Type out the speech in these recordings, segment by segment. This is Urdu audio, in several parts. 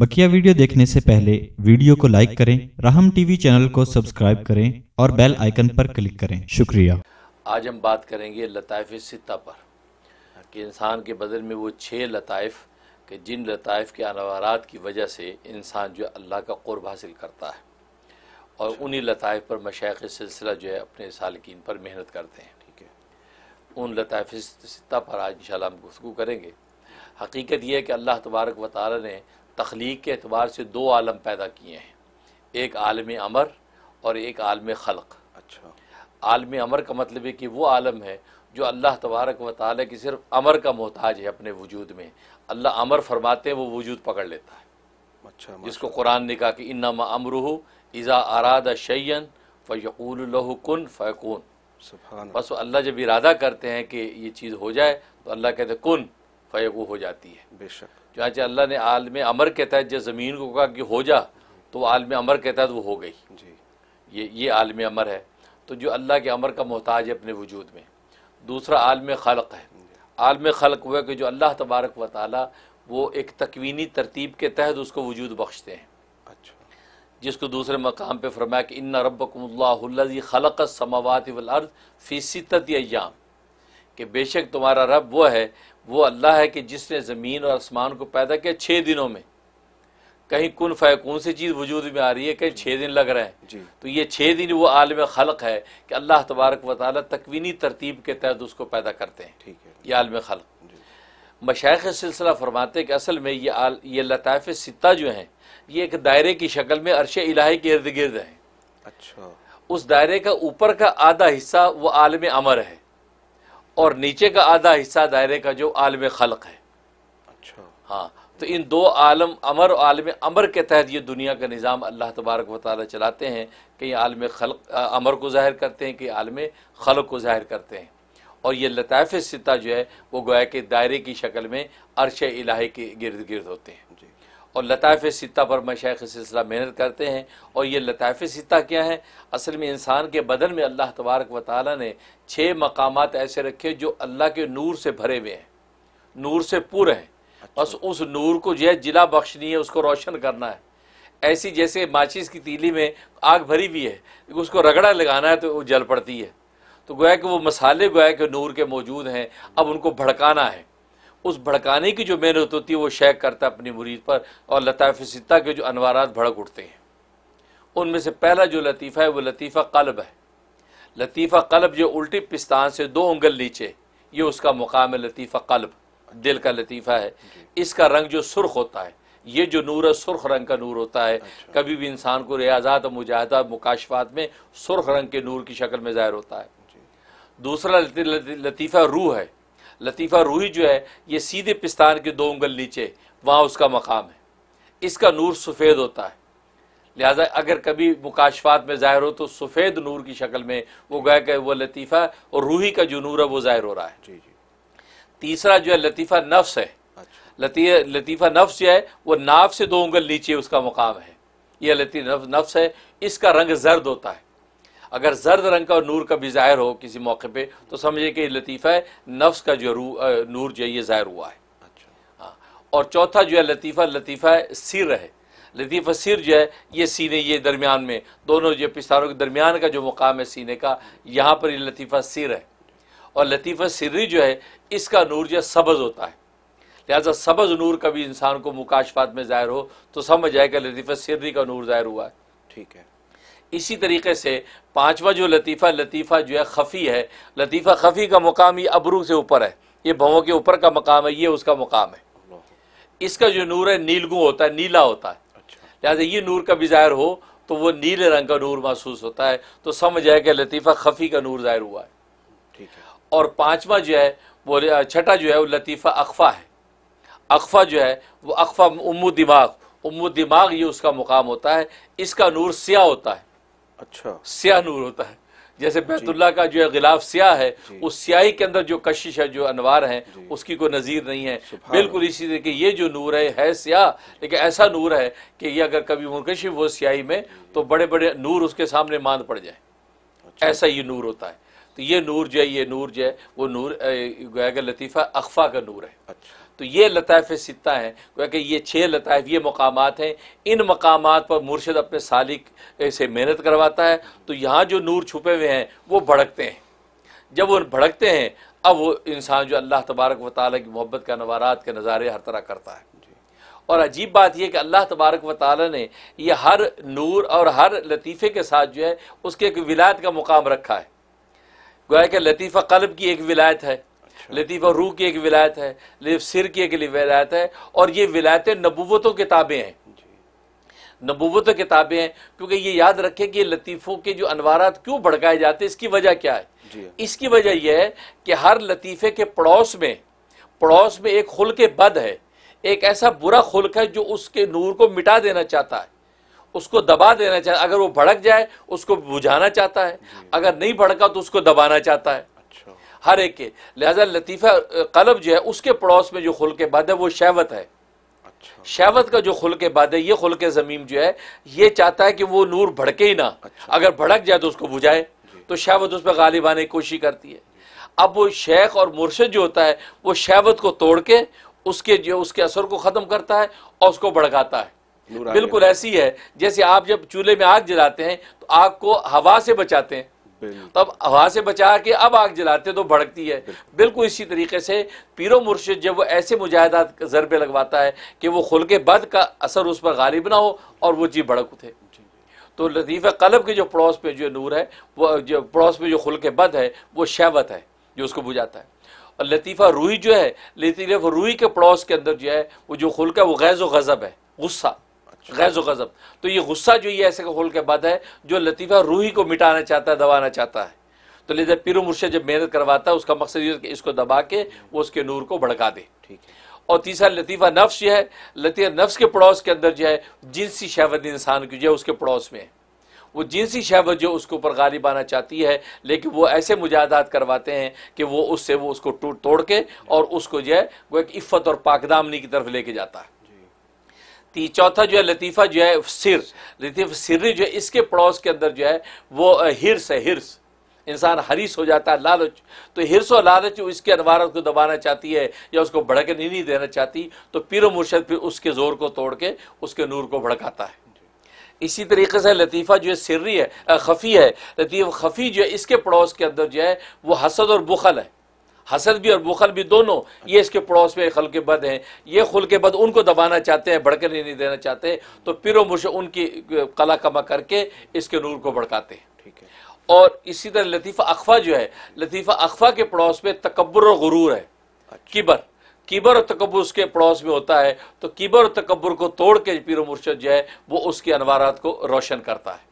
بکیا ویڈیو دیکھنے سے پہلے ویڈیو کو لائک کریں، رحم ٹی وی چینل کو سبسکرائب کریں اور بیل آئیکن پر کلک کریں۔ شکریہ۔ آج ہم بات کریں گے لطائف ستہ پر، کہ انسان کے بدل میں وہ چھ لطائف کہ جن لطائف کے انوارات کی وجہ سے انسان جو اللہ کا قرب حاصل کرتا ہے اور انہی لطائف پر مشائق سلسلہ جو ہے اپنے سالکین پر محنت کرتے ہیں، ٹھیک ہے؟ ان لطائف ستہ پر آج انشاءاللہ ہم گفتگو کریں گے۔ حقیقت یہ ہے کہ اللہ تبارک و تعالی نے تخلیق کے اعتبار سے دو عالم پیدا کیے ہیں۔ ایک عالم امر اور ایک عالم خلق۔ اچھا۔ عالم امر کا مطلب ہے کہ وہ عالم ہے جو اللہ تبارک و تعالیٰ کی صرف امر کا محتاج ہے اپنے وجود میں۔ اللہ امر فرماتے ہیں وہ وجود پکڑ لیتا ہے۔ اچھا جس کو قرآن نے کہا کہ انما امرح اذا اراد شیئن فیقول الہ کن فیقون بس اللہ جب ارادہ کرتے ہیں کہ یہ چیز ہو جائے تو اللہ کہتے کن۔ فیغو ہو جاتی ہے۔ بے شک۔ چنانچہ اللہ نے عالم امر کے تحت جب زمین کو کہا کہ ہو جا تو عالم امر کے تحت وہ ہو گئی۔ جی۔ یہ یہ عالم امر ہے۔ تو جو اللہ کے امر کا محتاج ہے اپنے وجود میں۔ دوسرا عالم خلق ہے۔ عالم خلق ہوا کہ جو اللہ تبارک و تعالی وہ ایک تکوینی ترتیب کے تحت اس کو وجود بخشتے ہیں۔ اچھا۔ جس کو دوسرے مقام پہ فرمایا کہ ان ربکم اللہ الذی خلق السماوات والارض فی ستت ایام کہ بے شک تمہارا رب وہ ہے وہ اللہ ہے کہ جس نے زمین اور آسمان کو پیدا کیا چھ دنوں میں۔ کہیں کن فیکون سے چیز وجود میں آ رہی ہے کہیں چھ دن لگ رہے ہیں۔ جی۔ تو یہ چھ دن وہ عالم خلق ہے کہ اللہ تبارک و تعالیٰ تکوینی ترتیب کے تحت اس کو پیدا کرتے ہیں۔ ٹھیک ہے۔ یہ عالم خلق۔ جی۔ مشائق سلسلہ فرماتے کہ اصل میں یہ آل یہ لطائف ستہ جو ہیں یہ ایک دائرے کی شکل میں عرش الہی کے ارد گرد ہیں۔ اچھا۔ اس دائرے کا اوپر کا آدھا حصہ وہ عالم امر ہے۔ اور نیچے کا آدھا حصہ دائرے کا جو عالم خلق ہے۔ اچھا۔ ہاں تو ان دو عالم امر اور عالم امر کے تحت یہ دنیا کا نظام اللہ تبارک و تعالیٰ چلاتے ہیں کہ یہ عالم خلق امر کو ظاہر کرتے ہیں کہ عالم خلق کو ظاہر کرتے ہیں۔ اور یہ لطائف سطح جو ہے وہ گویا کہ دائرے کی شکل میں عرش الہی کے گرد گرد ہوتے ہیں۔ جی۔ اور لطائف ستہ پر مشائق سلسلہ محنت کرتے ہیں اور یہ لطائف ستہ کیا ہیں؟ اصل میں انسان کے بدن میں اللہ تبارک و تعالیٰ نے چھ مقامات ایسے رکھے جو اللہ کے نور سے بھرے ہوئے ہیں۔ نور سے پورے ہیں۔ اچھا۔ بس اس نور کو جو ہے جلا بخشنی ہے اس کو روشن کرنا ہے۔ ایسی جیسے ماچس کی تیلی میں آگ بھری ہوئی ہے اس کو رگڑا لگانا ہے تو وہ جل پڑتی ہے۔ تو گویا کہ وہ مسالے گویا کہ نور کے موجود ہیں اب ان کو بھڑکانا ہے۔ اس بھڑکانے کی جو محنت ہوتی ہے وہ شیک کرتا ہے اپنی مرید پر اور لطائف سطح کے جو انوارات بھڑک اٹھتے ہیں۔ ان میں سے پہلا جو لطیفہ ہے وہ لطیفہ قلب ہے۔ لطیفہ قلب جو الٹی پستان سے دو انگل نیچے یہ اس کا مقام ہے لطیفہ قلب۔ دل کا لطیفہ ہے۔ جی۔ اس کا رنگ جو سرخ ہوتا ہے یہ جو نور ہے سرخ رنگ کا نور ہوتا ہے۔ اچھا۔ کبھی بھی انسان کو ریاضات اور مجاہدہ مکاشفات میں سرخ رنگ کے نور کی شکل میں ظاہر ہوتا ہے۔ جی۔ دوسرا لطیفہ روح ہے۔ لطیفہ روحی جو ہے یہ سیدھے پستان کے دو انگل نیچے وہاں اس کا مقام ہے۔ اس کا نور سفید ہوتا ہے۔ لہذا اگر کبھی مکاشفات میں ظاہر ہو تو سفید نور کی شکل میں وہ گئے کہ وہ لطیفہ اور روحی کا جو نور ہے وہ ظاہر ہو رہا ہے۔ جی جی۔ تیسرا جو ہے لطیفہ نفس ہے۔ اچھا۔ لطیفہ نفس جو ہے وہ ناف سے دو انگل نیچے اس کا مقام ہے۔ یہ لطیف نفس ہے۔ اس کا رنگ زرد ہوتا ہے۔ اگر زرد رنگ کا نور کا بھی ظاہر ہو کسی موقع پہ تو سمجھے کہ یہ لطیفہ ہے نفس کا جو نور جو ہے یہ ظاہر ہوا ہے۔ اچھا۔ ہاں۔ اور چوتھا جو ہے لطیفہ لطیفہ سر ہے۔ لطیفہ سر جو ہے یہ سینے یہ درمیان میں دونوں جو پستانوں کے درمیان کا جو مقام ہے سینے کا یہاں پر یہ لطیفہ سر ہے۔ اور لطیفہ سری جو ہے اس کا نور جو ہے سبز ہوتا ہے۔ لہٰذا سبز نور کا بھی انسان کو مکاشفات میں ظاہر ہو تو سمجھ جائے کہ لطیفہ سری کا نور ظاہر ہوا ہے۔ ٹھیک ہے۔ اسی طریقے سے پانچواں جو لطیفہ لطیفہ جو ہے خفی ہے لطیفہ خفی کا مقام یہ ابرو سے اوپر ہے۔ یہ بھووں کے اوپر کا مقام ہے یہ اس کا مقام ہے۔ اس کا جو نور ہے نیلگو ہوتا ہے نیلا ہوتا ہے۔ اچھا۔ لہٰذا یہ نور کا بھی ظاہر ہو تو وہ نیلے رنگ کا نور محسوس ہوتا ہے۔ تو سمجھ ہے کہ لطیفہ خفی کا نور ظاہر ہوا ہے۔ اور پانچواں جو ہے وہ چھٹا جو ہے وہ لطیفہ اقفا ہے۔ اقفا جو ہے وہ اقفا ام دماغ۔ امو دماغ یہ اس کا مقام ہوتا ہے۔ اس کا نور سیاہ ہوتا ہے۔ اچھا۔ سیاہ نور ہوتا ہے۔ جیسے بیت جی۔ اللہ کا جو غلاف سیاہ ہے جی۔ اس سیاہی کے اندر جو کشش ہے جو انوار ہیں جی۔ اس کی کوئی نظیر نہیں ہے۔ بالکل اسی طریقے یہ جو نور ہے ہے سیاہ لیکن ایسا نور ہے کہ یہ اگر کبھی منکشف ہو سیاہی میں تو بڑے بڑے نور اس کے سامنے ماند پڑ جائیں۔ اچھا۔ ایسا یہ نور ہوتا ہے۔ تو یہ نور جو ہے یہ نور جو ہے وہ نور گویا کہ لطیفہ اخفا کا نور ہے۔ اچھا۔ تو یہ لطائف ستہ ہیں۔ گویا کہ یہ چھ لطائف، یہ مقامات ہیں۔ ان مقامات پر مرشد اپنے سالک سے محنت کرواتا ہے۔ تو یہاں جو نور چھپے ہوئے ہیں، وہ بھڑکتے ہیں۔ جب وہ بھڑکتے ہیں، اب وہ انسان جو اللہ تبارک و تعالیٰ کی محبت کا نوارات کے نظارے ہر طرح کرتا ہے۔ اور عجیب بات یہ کہ اللہ تبارک و تعالیٰ نے یہ ہر نور اور ہر لطیفے کے ساتھ جو ہے، اس کے ایک ولایت کا مقام رکھا ہے۔ گویا کہ لطیفہ قلب کی ایک ولایت ہے۔ لطیفہ روح کی ایک ولایت ہے لطیف سر کی ایک ولایت ہے اور یہ ولایتیں نبوتوں کتابیں ہیں۔ نبوت کتابیں ہیں کیونکہ یہ یاد رکھے کہ یہ لطیفوں کے جو انوارات کیوں بڑھکائے جاتے ہیں اس کی وجہ کیا ہے؟ جی۔ اس کی وجہ یہ ہے کہ ہر لطیفے کے پڑوس میں پڑوس میں ایک خلق بد ہے۔ ایک ایسا برا خلق ہے جو اس کے نور کو مٹا دینا چاہتا ہے۔ اس کو دبا دینا چاہتا ہے۔ اگر وہ بھڑک جائے اس کو بجھانا چاہتا ہے۔ اگر نہیں بھڑکا تو اس کو دبانا چاہتا ہے۔ ہر ایک کے۔ لہذا لطیفہ قلب جو ہے اس کے پڑوس میں جو خلق بد ہے وہ شہوت ہے۔ اچھا۔ شہوت کا جو خلق بد ہے یہ خلق زمین جو ہے یہ چاہتا ہے کہ وہ نور بھڑکے ہی نہ۔ اگر بھڑک جائے تو اس کو بجھائے۔ تو شہوت اس پہ غالب آنے کی کوشش کرتی ہے۔ اب وہ شیخ اور مرشد جو ہوتا ہے وہ شہوت کو توڑ کے اس کے جو اس کے اثر کو ختم کرتا ہے اور اس کو بھڑکاتا ہے۔ بالکل ایسی ہے جیسے آپ جب چولہے میں آگ جلاتے ہیں تو آگ کو ہوا سے بچاتے ہیں۔ تو اب ہوا سے بچا کے اب آگ جلاتے تو بھڑکتی ہے۔ بالکل۔ اسی طریقے سے پیرو مرشد جب وہ ایسے مجاہدات ضربے لگواتا ہے کہ وہ خلق بد کا اثر اس پر غالب نہ ہو اور وہ چیز بھڑک اٹھے۔ تو لطیفہ قلب کے جو پڑوس پہ جو نور ہے وہ جو پڑوس پہ جو خلق بد ہے وہ شہوت ہے جو اس کو بجھاتا ہے۔ اور لطیفہ روحی جو ہے لطیفہ روحی کے پڑوس کے اندر جو ہے وہ جو خلق ہے وہ غیظ و غضب ہے غصہ۔ غیظ و غضب۔ تو یہ غصہ جو یہ ایسے کا خلق بد ہے جو لطیفہ روحی کو مٹانا چاہتا ہے دبانا چاہتا ہے۔ تو لہذا پیرو مرشد جب محنت کرواتا ہے اس کا مقصد یہ ہے کہ اس کو دبا کے وہ اس کے نور کو بھڑکا دے۔ ٹھیک اور تیسرا لطیفہ نفس جو ہے لطیفہ نفس کے پڑوس کے اندر جو ہے جنسی شہوت انسان کی جو ہے اس کے پڑوس میں ہے۔ وہ جنسی شہوت جو اس کے اوپر غالب آنا چاہتی ہے لیکن وہ ایسے مجاہدات کرواتے ہیں کہ وہ اس سے وہ اس کو توڑ کے اور اس کو جو ہے وہ ایک عفت اور پاکدامنی کی طرف لے کے جاتا ہے۔ چوتھا جو ہے لطیفہ جو ہے سر، لطیفہ سری جو ہے اس کے پڑوس کے اندر جو ہے وہ ہرس ہے، ہرس۔ انسان حریص ہو جاتا ہے، لالچ۔ تو ہرس و لالچ اس کے انوارت کو دبانا چاہتی ہے یا اس کو بھڑکنے نہیں دینا چاہتی، تو پیر و مرشد پھر اس کے زور کو توڑ کے اس کے نور کو بھڑکاتا ہے۔ اسی طریقے سے لطیفہ جو ہے سری ہے خفی ہے۔ لطیفہ خفی جو ہے اس کے پڑوس کے اندر جو ہے وہ حسد اور بخل ہے۔ حسد بھی اور بخل بھی دونوں یہ اس کے پڑوس میں خلق بد ہیں۔ یہ خلق بد ان کو دبانا چاہتے ہیں بھڑکنے نہیں دینا چاہتے۔ تو پیر و مرشد ان کی کلا کما کر کے اس کے نور کو بھڑکاتے ہیں۔ ٹھیک ہے۔ اور اسی طرح لطیفہ اخفا جو ہے لطیفہ اخفا کے پڑوس میں تکبر اور غرور ہے۔ کبر کبر اور تکبر اس کے پڑوس میں ہوتا ہے۔ تو کبر اور تکبر کو توڑ کے پیر و مرشد جو ہے وہ اس کے انوارات کو روشن کرتا ہے۔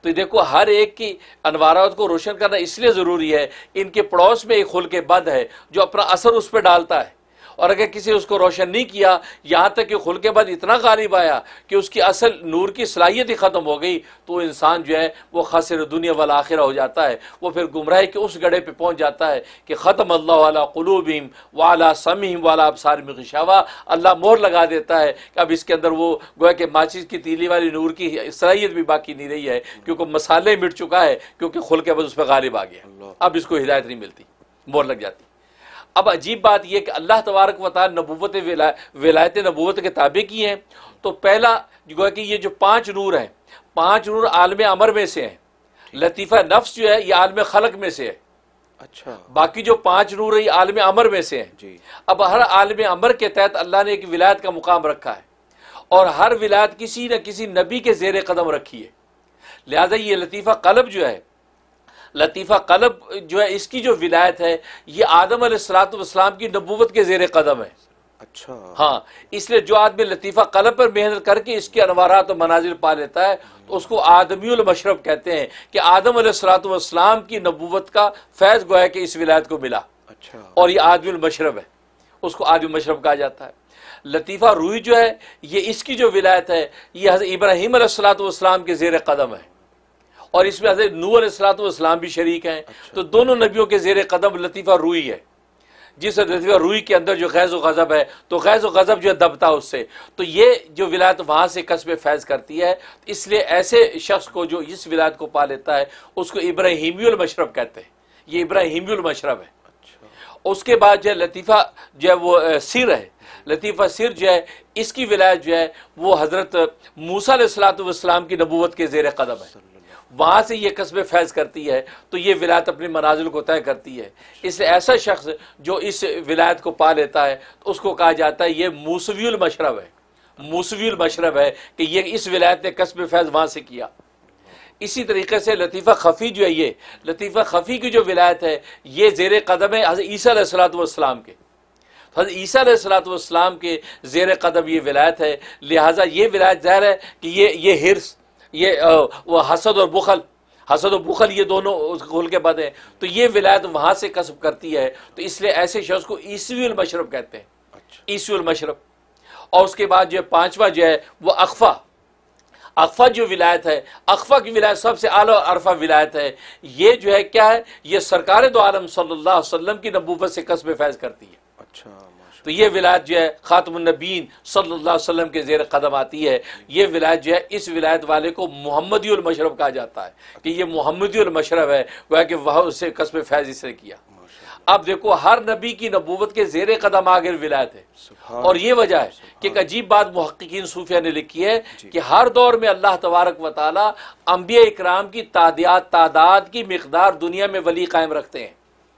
تو یہ دیکھو، ہر ایک کی انوارات کو روشن کرنا اس لیے ضروری ہے، ان کے پڑوس میں ایک خلق بد ہے جو اپنا اثر اس پہ ڈالتا ہے۔ اور اگر کسی اس کو روشن نہیں کیا یہاں تک کہ خلق بد اتنا غالب آیا کہ اس کی اصل نور کی صلاحیت ہی ختم ہو گئی تو انسان جو ہے وہ خاصر دنیا والا آخرہ ہو جاتا ہے۔ وہ پھر گمراہی کے اس گڑھے پہ پہنچ جاتا ہے کہ ختم اللہ والا قلوبیم والا سمیم والا ابسار میں غشاوا اللہ مور لگا دیتا ہے کہ اب اس کے اندر وہ گویا کہ ماچس کی تیلی والی نور کی صلاحیت بھی باقی نہیں رہی ہے کیونکہ مسالے مٹ چکا ہے کیونکہ خلق بد اس پہ غالب آ گیا۔ اب اس کو ہدایت نہیں ملتی مور لگ جاتی۔ اب عجیب بات یہ کہ اللہ تبارک و تعالی نبوت ولا- ولایت نبوت کے تابع کی ہیں۔ تو پہلا گویا کہ یہ جو پانچ نور ہیں پانچ نور عالم امر میں سے ہیں۔ لطیفہ نفس جو ہے یہ عالم خلق میں سے ہے۔ اچھا۔ باقی جو پانچ نور ہے یہ عالم امر میں سے ہیں۔ جی۔ اب ہر عالم امر کے تحت اللہ نے ایک ولایت کا مقام رکھا ہے۔ اور ہر ولایت کسی نہ کسی نبی کے زیر قدم رکھی ہے۔ لہذا یہ لطیفہ قلب جو ہے لطیفہ قلب جو ہے اس کی جو ولایت ہے یہ آدم علیہ السلاۃ والسلام کی نبوت کے زیر قدم ہے۔ اچھا۔ ہاں اس لیے جو آدمی لطیفہ قلب پر محنت کر کے اس کے انوارات و مناظر پا لیتا ہے تو اس کو آدمی المشرف کہتے ہیں کہ آدم علیہ السلاۃ والسلام کی نبوت کا فیض گویا کہ اس ولایت کو ملا۔ اچھا۔ اور یہ آدمی المشرب ہے۔ اس کو آدمی مشرب کہا جاتا ہے۔ لطیفہ روئی جو ہے یہ اس کی جو ولایت ہے یہ حضرت ابراہیم علیہ السلاۃ والسلام کے زیر قدم ہے۔ اور اس میں حضرت نور علیہ السلاۃ والسلام بھی شریک ہیں۔ تو دونوں نبیوں کے زیر قدم لطیفہ روئی ہے۔ جس لطیفہ روئی کے اندر جو غیظ و غضب ہے تو غیظ و غضب جو ہے دبتا اس سے۔ تو یہ جو ولایت وہاں سے قصب فیض کرتی ہے اس لیے ایسے شخص کو جو اس ولایت کو پا لیتا ہے اس کو ابراہیمی المشرب کہتے ہیں۔ یہ ابراہیمی المشرب ہے۔ اچھا۔ اس کے بعد جو ہے لطیفہ جو ہے وہ سر ہے۔ لطیفہ سر جو ہے اس کی ولایت جو ہے وہ حضرت موسیٰ علیہ السلاۃ والسلام کی نبوت کے زیر قدم ہے۔ وہاں سے یہ قصب فیض کرتی ہے، تو یہ ولایت اپنی منازل کو طے کرتی ہے۔ اس لیے ایسا شخص جو اس ولایت کو پا لیتا ہے، تو اس کو کہا جاتا ہے یہ موسوی المشرب ہے۔ موسوی المشرب ہے کہ یہ اس ولایت نے قصب فیض وہاں سے کیا۔ اسی طریقے سے لطیفہ خفی جو ہے یہ، لطیفہ خفی کی جو ولایت ہے، یہ زیر قدم ہے حضرت عیسیٰ علیہ السلاۃ والسلام کے۔ حضرت عیسیٰ علیہ السلاۃ والسلام کے زیر قدم یہ ولایت ہے، لہٰذا یہ ولایت ظاہر ہے کہ یہ یہ ہرس یہ وہ حسد اور بخل حسد و بخل یہ دونوں کھول کے بد ہیں۔ تو یہ ولایت وہاں سے کسب کرتی ہے تو اس لیے ایسے شخص کو عیسوی المشرب کہتے ہیں۔ اچھا۔ عیسوی المشرب۔ اور اس کے بعد جو ہے پانچواں جو ہے وہ اقفا اقفا جو ولایت ہے اقفا کی ولایت سب سے اعلیٰ عرفہ ولایت ہے۔ یہ جو ہے کیا ہے؟ یہ سرکار دو عالم صلی اللہ علیہ وسلم کی نبوت سے قصب فیض کرتی ہے۔ تو یہ ولایت جو ہے خاتم النبین صلی اللہ علیہ وسلم کے زیر قدم آتی ہے۔ یہ ولایت جو ہے اس ولایت والے کو محمدی المشرب کہا جاتا ہے کہ یہ محمدی المشرب ہے۔ وہ کہ وہ اسے قصب فیض اس نے کیا۔ اب دیکھو ہر نبی کی نبوت کے زیر قدم آگے ولایت ہے۔ اور یہ وجہ ہے کہ ایک عجیب بات محققین صوفیہ نے لکھی ہے کہ ہر دور میں اللہ تبارک و تعالی انبیاء اکرام کی تعداد تعداد کی مقدار دنیا میں ولی قائم رکھتے ہیں۔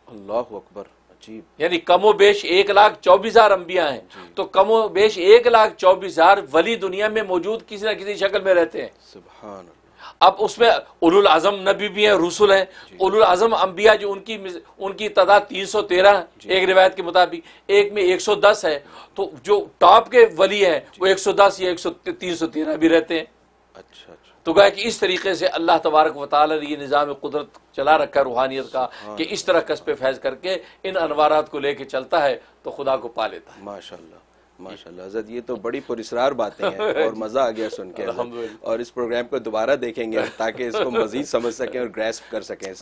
اللہ اکبر۔ عجیب یعنی کم و بیش ایک لاکھ چوبیس ہزار انبیاء ہیں۔ تو کم و بیش ایک لاکھ چوبیس ہزار ولی دنیا میں موجود کسی نہ کسی شکل میں رہتے ہیں۔ سبحان اللہ۔ اب اس میں اولو العظم نبی بھی ہیں رسول ہیں۔ اولو العظم انبیاء جو ان کی ان کی تعداد تین سو تیرہ ایک روایت کے مطابق ایک میں ایک سو دس ہے۔ تو جو ٹاپ کے ولی ہیں وہ ایک سو دس یا ایک سو تین سو تیرہ بھی رہتے ہیں۔ اچھا اچھا۔ تو گویا کہ اس طریقے سے اللہ تبارک و تعالی نے یہ نظام قدرت چلا رکھا ہے روحانیت کا کہ اس طرح قصب فیض کر کے ان انوارات کو لے کے چلتا ہے تو خدا کو پا لیتا ہے۔ ماشاء اللہ ماشاء اللہ حضرت یہ تو بڑی پراسرار باتیں ہیں اور مزہ آ گیا سن کے۔ اور اس پروگرام کو دوبارہ دیکھیں گے تاکہ اس کو مزید سمجھ سکیں اور گریسپ کر سکیں